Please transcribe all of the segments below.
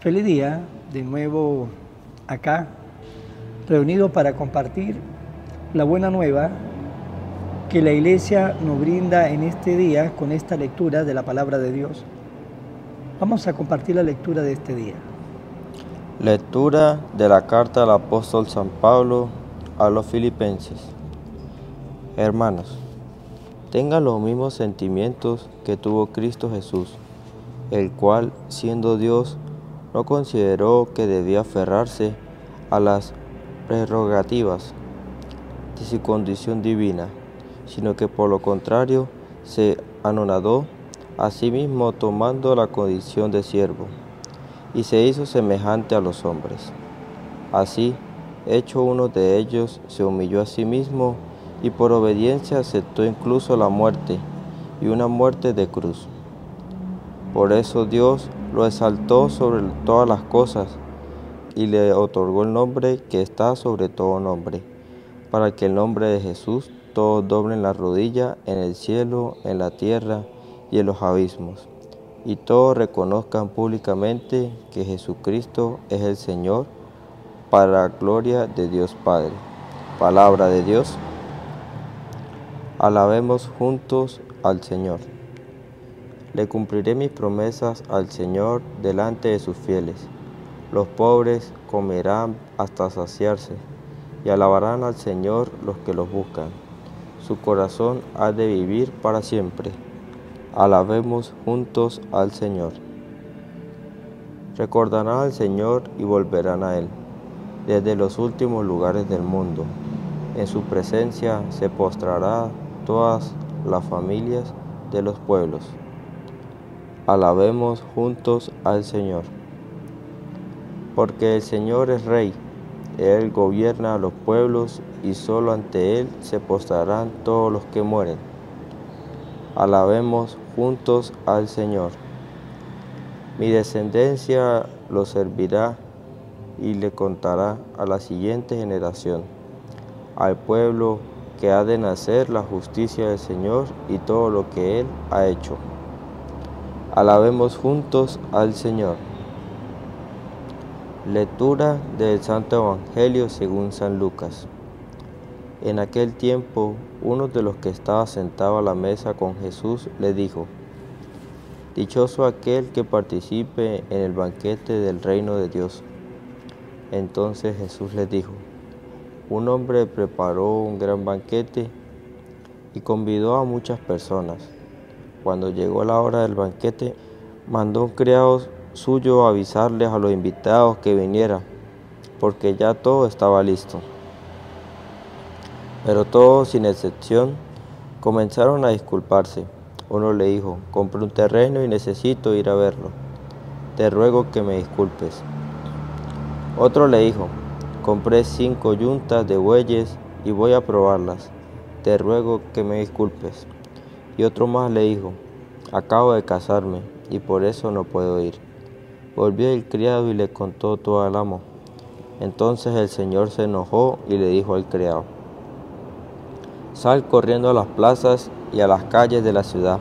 Feliz día, de nuevo acá, reunido para compartir la buena nueva que la iglesia nos brinda en este día con esta lectura de la palabra de Dios. Vamos a compartir la lectura de este día. Lectura de la carta del apóstol San Pablo a los filipenses. Hermanos, tengan los mismos sentimientos que tuvo Cristo Jesús, el cual, siendo Dios, no consideró que debía aferrarse a las prerrogativas de su condición divina, sino que por lo contrario se anonadó a sí mismo tomando la condición de siervo, y se hizo semejante a los hombres. Así, hecho uno de ellos, se humilló a sí mismo y por obediencia aceptó incluso la muerte y una muerte de cruz. Por eso Dios lo exaltó sobre todas las cosas y le otorgó el nombre que está sobre todo nombre, para que el nombre de Jesús todos doblen la rodilla en el cielo, en la tierra y en los abismos, y todos reconozcan públicamente que Jesucristo es el Señor, para la gloria de Dios Padre. Palabra de Dios. Alabemos juntos al Señor. Le cumpliré mis promesas al Señor delante de sus fieles. Los pobres comerán hasta saciarse y alabarán al Señor los que los buscan. Su corazón ha de vivir para siempre. Alabemos juntos al Señor. Recordarán al Señor y volverán a Él desde los últimos lugares del mundo. En su presencia se postrará todas las familias de los pueblos. Alabemos juntos al Señor. Porque el Señor es Rey, Él gobierna a los pueblos y solo ante Él se postrarán todos los que mueren. Alabemos juntos al Señor. Mi descendencia lo servirá y le contará a la siguiente generación, al pueblo que ha de nacer la justicia del Señor y todo lo que Él ha hecho. Alabemos juntos al Señor. Lectura del Santo Evangelio según San Lucas. En aquel tiempo, uno de los que estaba sentado a la mesa con Jesús le dijo, Dichoso aquel que participe en el banquete del reino de Dios. Entonces Jesús le dijo, un hombre preparó un gran banquete y convidó a muchas personas. Cuando llegó la hora del banquete, mandó un criado suyo avisarles a los invitados que vinieran, porque ya todo estaba listo. Pero todos, sin excepción, comenzaron a disculparse. Uno le dijo, compré un terreno y necesito ir a verlo. Te ruego que me disculpes. Otro le dijo, compré cinco yuntas de bueyes y voy a probarlas. Te ruego que me disculpes. Y otro más le dijo, acabo de casarme y por eso no puedo ir. Volvió el criado y le contó todo al amo. Entonces el señor se enojó y le dijo al criado, sal corriendo a las plazas y a las calles de la ciudad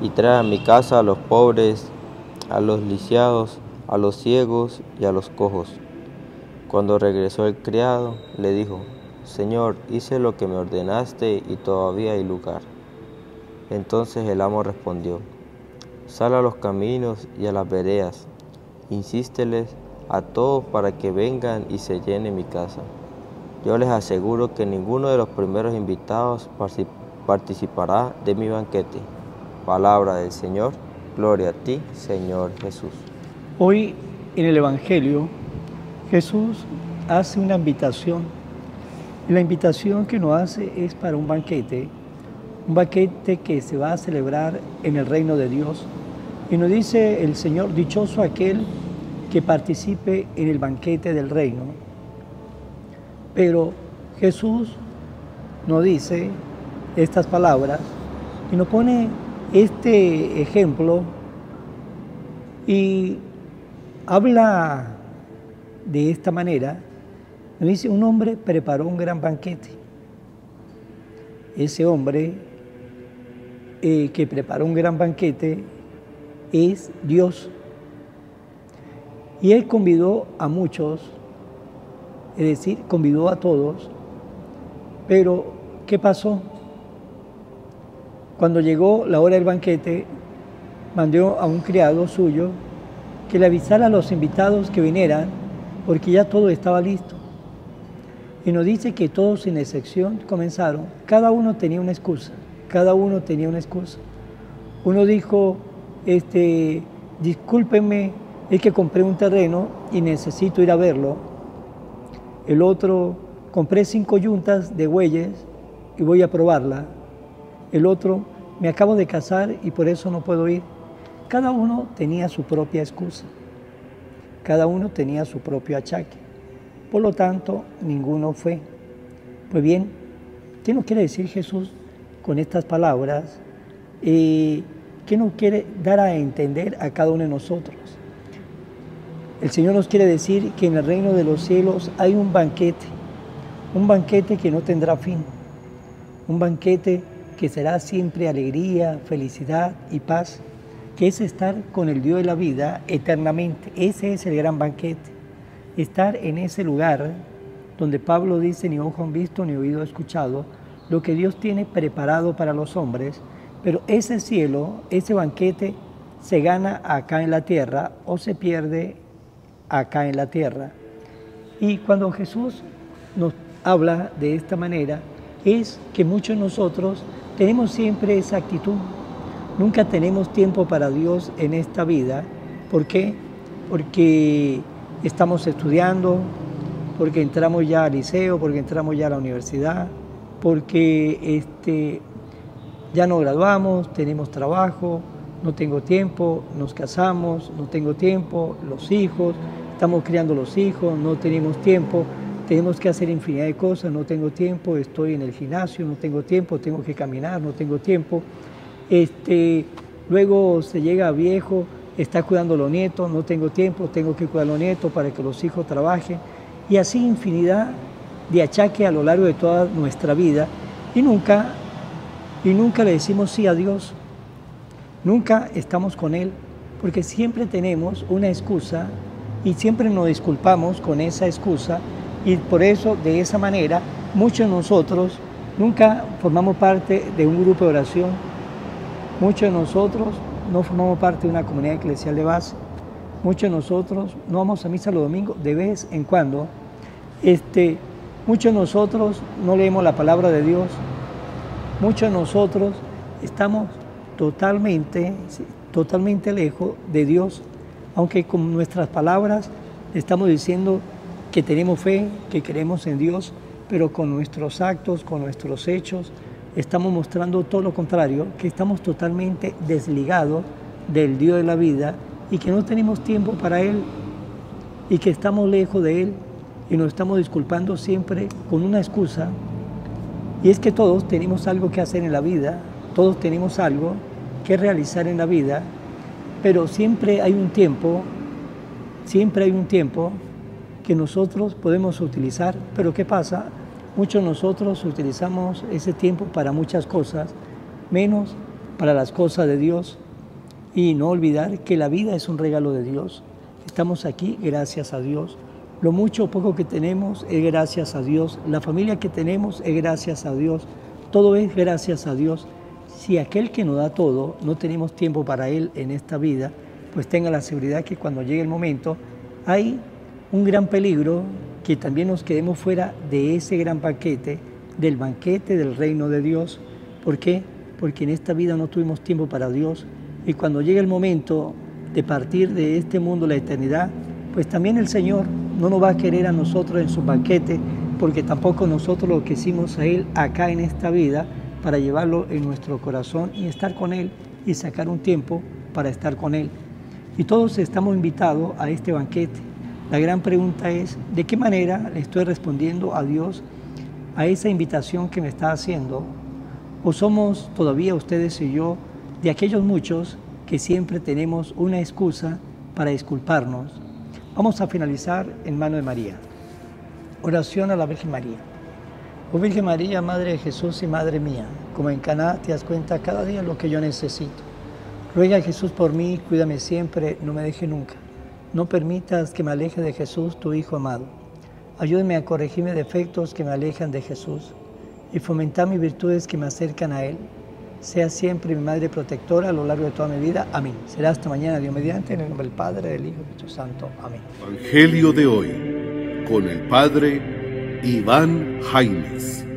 y trae a mi casa a los pobres, a los lisiados, a los ciegos y a los cojos. Cuando regresó el criado, le dijo, Señor, hice lo que me ordenaste y todavía hay lugar. Entonces el amo respondió, Sal a los caminos y a las veredas, insísteles a todos para que vengan y se llene mi casa. Yo les aseguro que ninguno de los primeros invitados participará de mi banquete. Palabra del Señor, gloria a ti, Señor Jesús. Hoy en el Evangelio Jesús hace una invitación. La invitación que nos hace es para un banquete, un banquete que se va a celebrar en el reino de Dios. Y nos dice el Señor, dichoso aquel que participe en el banquete del reino. Pero Jesús nos dice estas palabras y nos pone este ejemplo y habla de esta manera, nos dice, un hombre preparó un gran banquete. Ese hombre eh, que preparó un gran banquete es Dios. Y él convidó a muchos, es decir, convidó a todos, pero ¿qué pasó? Cuando llegó la hora del banquete, mandó a un criado suyo que le avisara a los invitados que vinieran, porque ya todo estaba listo. Y nos dice que todos sin excepción comenzaron, cada uno tenía una excusa, cada uno tenía una excusa. Uno dijo, este, discúlpenme, es que compré un terreno y necesito ir a verlo. El otro, compré cinco yuntas de bueyes y voy a probarla. El otro, me acabo de casar y por eso no puedo ir. Cada uno tenía su propia excusa. Cada uno tenía su propio achaque. Por lo tanto, ninguno fue. Pues bien, ¿qué nos quiere decir Jesús con estas palabras? Eh, ¿Qué nos quiere dar a entender a cada uno de nosotros? El Señor nos quiere decir que en el reino de los cielos hay un banquete, un banquete que no tendrá fin, un banquete que será siempre alegría, felicidad y paz que es estar con el Dios de la vida eternamente. Ese es el gran banquete. Estar en ese lugar donde Pablo dice, ni ojo han visto, ni oído escuchado, lo que Dios tiene preparado para los hombres, pero ese cielo, ese banquete, se gana acá en la tierra o se pierde acá en la tierra. Y cuando Jesús nos habla de esta manera, es que muchos de nosotros tenemos siempre esa actitud Nunca tenemos tiempo para Dios en esta vida. ¿Por qué? Porque estamos estudiando, porque entramos ya al liceo, porque entramos ya a la universidad, porque este, ya no graduamos, tenemos trabajo, no tengo tiempo, nos casamos, no tengo tiempo, los hijos, estamos criando los hijos, no tenemos tiempo, tenemos que hacer infinidad de cosas, no tengo tiempo, estoy en el gimnasio, no tengo tiempo, tengo que caminar, no tengo tiempo. Este, luego se llega viejo, está cuidando a los nietos, no tengo tiempo, tengo que cuidar a los nietos para que los hijos trabajen. Y así infinidad de achaques a lo largo de toda nuestra vida. Y nunca, y nunca le decimos sí a Dios. Nunca estamos con Él, porque siempre tenemos una excusa y siempre nos disculpamos con esa excusa. Y por eso, de esa manera, muchos de nosotros nunca formamos parte de un grupo de oración, Muchos de nosotros no formamos parte de una comunidad eclesial de base. Muchos de nosotros no vamos a misa los domingos de vez en cuando. Este, muchos de nosotros no leemos la palabra de Dios. Muchos de nosotros estamos totalmente, totalmente lejos de Dios, aunque con nuestras palabras estamos diciendo que tenemos fe, que creemos en Dios, pero con nuestros actos, con nuestros hechos, estamos mostrando todo lo contrario, que estamos totalmente desligados del Dios de la vida y que no tenemos tiempo para Él y que estamos lejos de Él y nos estamos disculpando siempre con una excusa. Y es que todos tenemos algo que hacer en la vida, todos tenemos algo que realizar en la vida, pero siempre hay un tiempo, siempre hay un tiempo que nosotros podemos utilizar, pero ¿qué pasa? Muchos de nosotros utilizamos ese tiempo para muchas cosas, menos para las cosas de Dios y no olvidar que la vida es un regalo de Dios. Estamos aquí gracias a Dios. Lo mucho o poco que tenemos es gracias a Dios. La familia que tenemos es gracias a Dios. Todo es gracias a Dios. Si aquel que nos da todo no tenemos tiempo para Él en esta vida, pues tenga la seguridad que cuando llegue el momento hay un gran peligro que también nos quedemos fuera de ese gran banquete, del banquete del reino de Dios. ¿Por qué? Porque en esta vida no tuvimos tiempo para Dios y cuando llegue el momento de partir de este mundo la eternidad, pues también el Señor no nos va a querer a nosotros en su banquete, porque tampoco nosotros lo quisimos a Él acá en esta vida para llevarlo en nuestro corazón y estar con Él y sacar un tiempo para estar con Él. Y todos estamos invitados a este banquete. La gran pregunta es, ¿de qué manera le estoy respondiendo a Dios a esa invitación que me está haciendo? ¿O somos todavía ustedes y yo de aquellos muchos que siempre tenemos una excusa para disculparnos? Vamos a finalizar en mano de María. Oración a la Virgen María. Oh Virgen María, Madre de Jesús y Madre mía, como en Caná te das cuenta cada día lo que yo necesito. Ruega a Jesús por mí, cuídame siempre, no me deje nunca. No permitas que me aleje de Jesús, tu Hijo amado. Ayúdame a corregirme defectos que me alejan de Jesús y fomentar mis virtudes que me acercan a Él. Sea siempre mi madre protectora a lo largo de toda mi vida. Amén. Será hasta mañana, Dios mediante, en el nombre del Padre, del Hijo y del Espíritu Santo. Amén. Evangelio de hoy con el Padre Iván Jaimes.